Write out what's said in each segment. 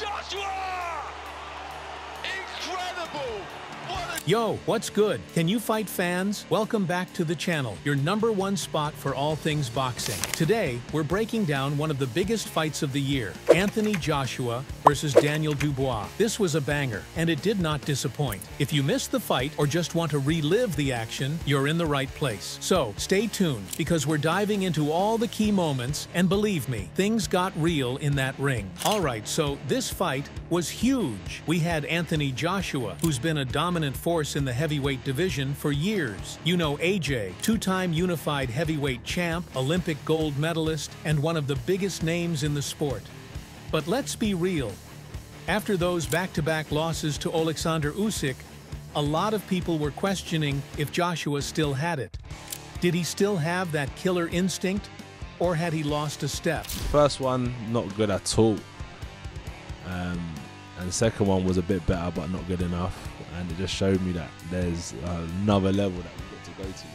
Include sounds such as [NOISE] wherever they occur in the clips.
Joshua! Incredible! Yo, what's good? Can you fight fans? Welcome back to the channel, your number one spot for all things boxing. Today, we're breaking down one of the biggest fights of the year, Anthony Joshua versus Daniel Dubois. This was a banger, and it did not disappoint. If you missed the fight or just want to relive the action, you're in the right place. So, stay tuned, because we're diving into all the key moments, and believe me, things got real in that ring. Alright, so this fight was huge. We had Anthony Joshua, who's been a dominant force in the heavyweight division for years. You know AJ, two-time unified heavyweight champ, Olympic gold medalist, and one of the biggest names in the sport. But let's be real. After those back-to-back losses to Alexander Usyk, a lot of people were questioning if Joshua still had it. Did he still have that killer instinct, or had he lost a step? First one, not good at all. Um, and the second one was a bit better, but not good enough. And it just showed me that there's another level that we've got to go to,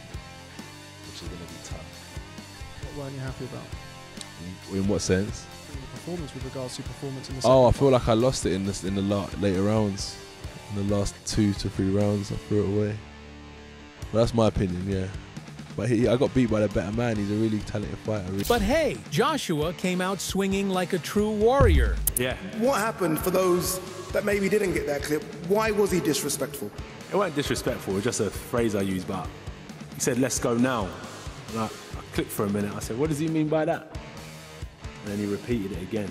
which is going to be tough. What weren't you happy about In, in what sense? in the performance with regards to performance in the Oh, I feel like I lost it in the in the la- later rounds, in the last two to three rounds. I threw it away. But that's my opinion, yeah. But he, I got beat by the better man. He's a really talented fighter. But hey, Joshua came out swinging like a true warrior. Yeah, What happened for those that maybe didn't get that clip? Why was he disrespectful? it wasn't disrespectful. It was just a phrase I used. But he said, "Let's go now." And I, I clicked for a minute. I said, "What does he mean by that?" And then he repeated it again.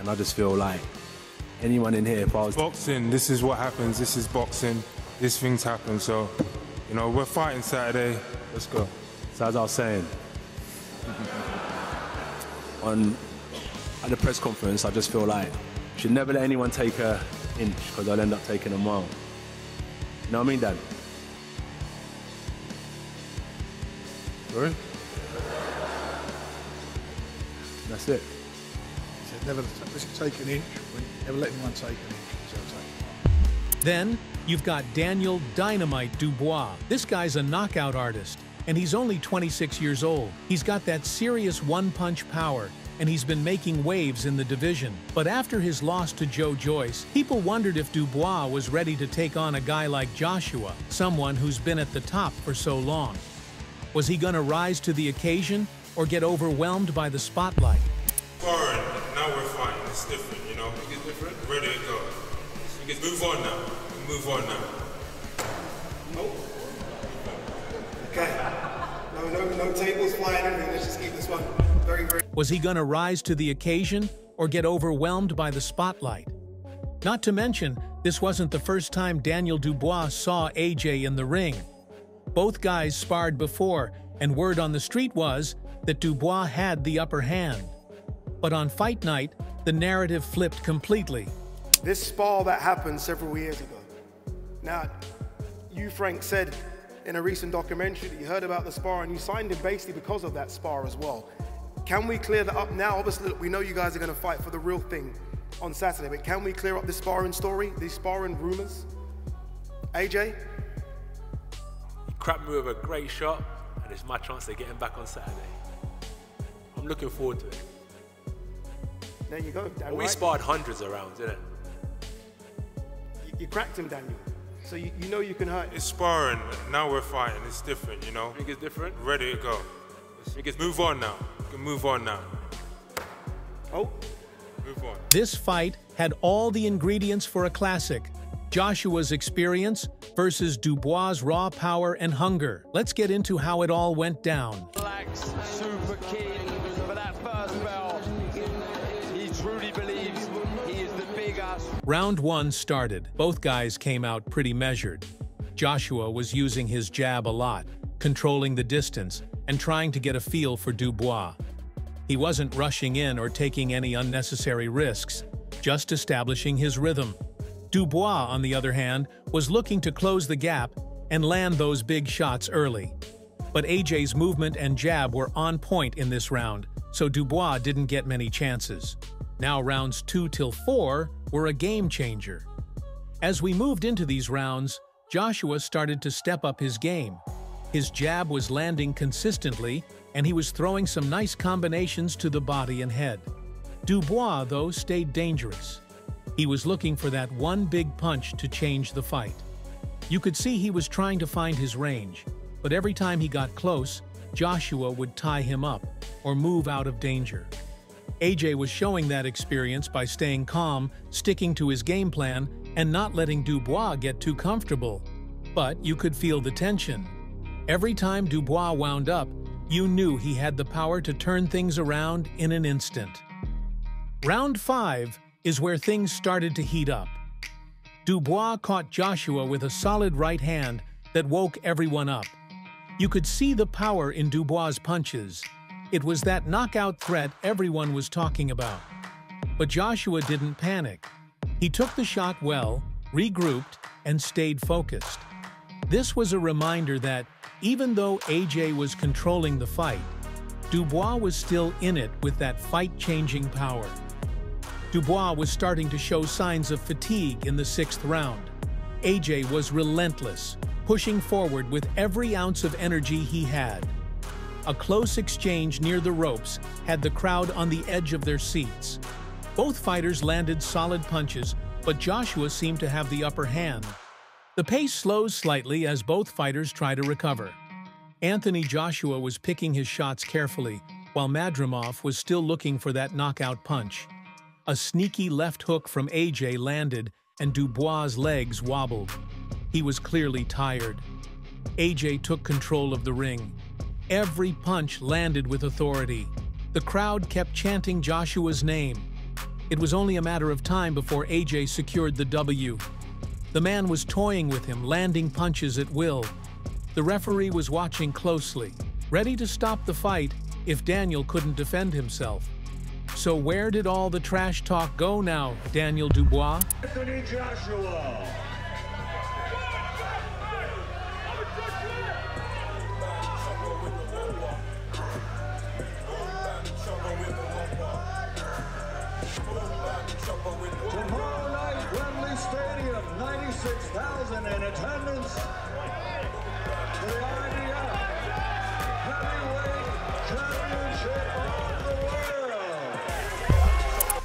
And I just feel like anyone in here, if I was boxing. This is what happens. This is boxing. These things happen. So, you know, we're fighting Saturday. Let's go. So as I was saying, [LAUGHS] on at the press conference, I just feel like you should never let anyone take a inch because I'll end up taking a mile. You know what I mean, Dad? Sorry? That's it. He said, never let's take an inch. when- Never let anyone take an inch. Take Then, you've got Daniel Dynamite Dubois. This guy's a knockout artist, and he's only 26 years old. He's got that serious one-punch power, and he's been making waves in the division. But after his loss to Joe Joyce, people wondered if Dubois was ready to take on a guy like Joshua, someone who's been at the top for so long. Was he gonna rise to the occasion, or get overwhelmed by the spotlight? Foreign. Now we're fighting. It's different, you know. Ready to go. We can move on now. Move on now. Okay. No, no, no tables flying anything. Let's just keep this one very, very. Was he gonna rise to the occasion or get overwhelmed by the spotlight? Not to mention, this wasn't the first time Daniel Dubois saw AJ in the ring. Both guys sparred before, and word on the street was that Dubois had the upper hand. But on fight night, the narrative flipped completely. This spar that happened several years ago. Now, you, Frank, said in a recent documentary that you heard about the spar and you signed him basically because of that spar as well. Can we clear that up now? Obviously, look, we know you guys are going to fight for the real thing on Saturday, but can we clear up this sparring story, these sparring rumors? AJ? He cracked me with a great shot, and it's my chance to get him back on Saturday. I'm looking forward to it. There you go. Dan we Wright. sparred hundreds of rounds, didn't it? You, you cracked him, Daniel. So you, you know you can hurt. It's sparring. Now we're fighting. It's different, you know. Think it's different? Ready to go. Let's move on now. We can move on now. Oh, Move on. This fight had all the ingredients for a classic. Joshua's experience versus Dubois' raw power and hunger. Let's get into how it all went down. Blacks super keen for that first belt. He truly believes Round one started. Both guys came out pretty measured. Joshua was using his jab a lot, controlling the distance, and trying to get a feel for Dubois. He wasn't rushing in or taking any unnecessary risks, just establishing his rhythm. Dubois, on the other hand, was looking to close the gap and land those big shots early. But AJ's movement and jab were on point in this round, so Dubois didn't get many chances. Now rounds 2 till 4 were a game changer. As we moved into these rounds, Joshua started to step up his game. His jab was landing consistently, and he was throwing some nice combinations to the body and head. Dubois, though, stayed dangerous. He was looking for that one big punch to change the fight. You could see he was trying to find his range, but every time he got close, Joshua would tie him up or move out of danger. AJ was showing that experience by staying calm, sticking to his game plan, and not letting Dubois get too comfortable. But you could feel the tension. Every time Dubois wound up, you knew he had the power to turn things around in an instant. Round 5 is where things started to heat up. Dubois caught Joshua with a solid right hand that woke everyone up. You could see the power in Dubois' punches. It was that knockout threat everyone was talking about. But Joshua didn't panic. He took the shot well, regrouped, and stayed focused. This was a reminder that, even though AJ was controlling the fight, Dubois was still in it with that fight-changing power. Dubois was starting to show signs of fatigue in the sixth round. AJ was relentless, pushing forward with every ounce of energy he had. A close exchange near the ropes had the crowd on the edge of their seats. Both fighters landed solid punches, but Joshua seemed to have the upper hand. The pace slows slightly as both fighters try to recover. Anthony Joshua was picking his shots carefully, while Madrimov was still looking for that knockout punch. A sneaky left hook from AJ landed, and Dubois' legs wobbled. He was clearly tired. AJ took control of the ring. Every punch landed with authority. The crowd kept chanting Joshua's name. It was only a matter of time before AJ secured the W. The man was toying with him, landing punches at will. The referee was watching closely, ready to stop the fight if Daniel couldn't defend himself. So where did all the trash talk go now, Daniel Dubois? Anthony Joshua.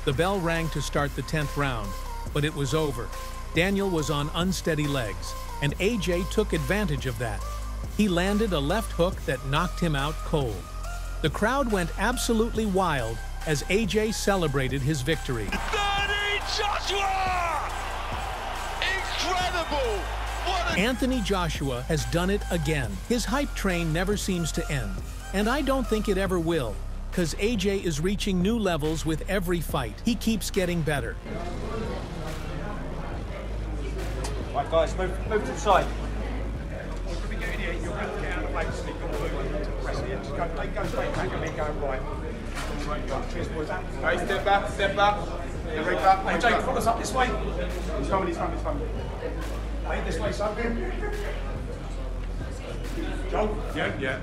The bell rang to start the 10th round, but it was over. Daniel was on unsteady legs, and AJ took advantage of that. He landed a left hook that knocked him out cold. The crowd went absolutely wild as AJ celebrated his victory. Anthony Joshua! Incredible! Anthony Joshua has done it again. His hype train never seems to end, and I don't think it ever will, because AJ is reaching new levels with every fight. He keeps getting better. Right, guys, move, move to the side. Right, step back, step back. Step right back. Hey, Jake, follow us up this way. He's coming, he's coming, he's coming. Hey, this way, son. Joe? Yeah, yeah.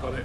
Got it.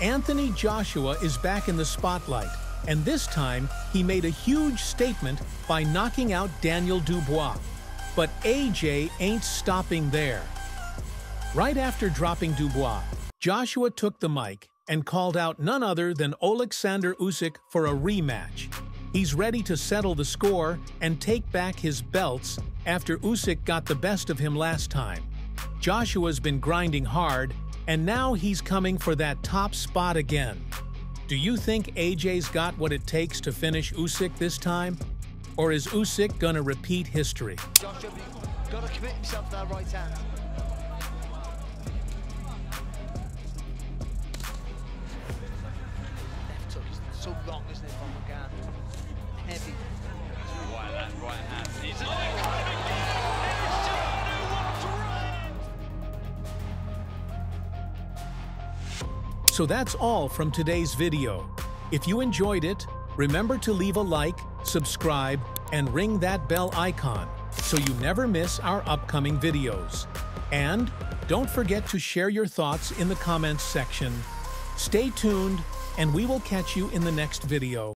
Anthony Joshua is back in the spotlight, and this time he made a huge statement by knocking out Daniel Dubois. But AJ ain't stopping there. Right after dropping Dubois, Joshua took the mic and called out none other than Alexander Usyk for a rematch. He's ready to settle the score and take back his belts after Usyk got the best of him last time. Joshua's been grinding hard, and now he's coming for that top spot again. Do you think AJ's got what it takes to finish Usyk this time? Or is Usyk gonna repeat history? Joshua, got to commit himself to that right hand. Left hook is so long, isn't it, from McGann? Heavy. Why that right hand So that's all from today's video. If you enjoyed it, remember to leave a like, subscribe, and ring that bell icon so you never miss our upcoming videos. And don't forget to share your thoughts in the comments section. Stay tuned, and we will catch you in the next video.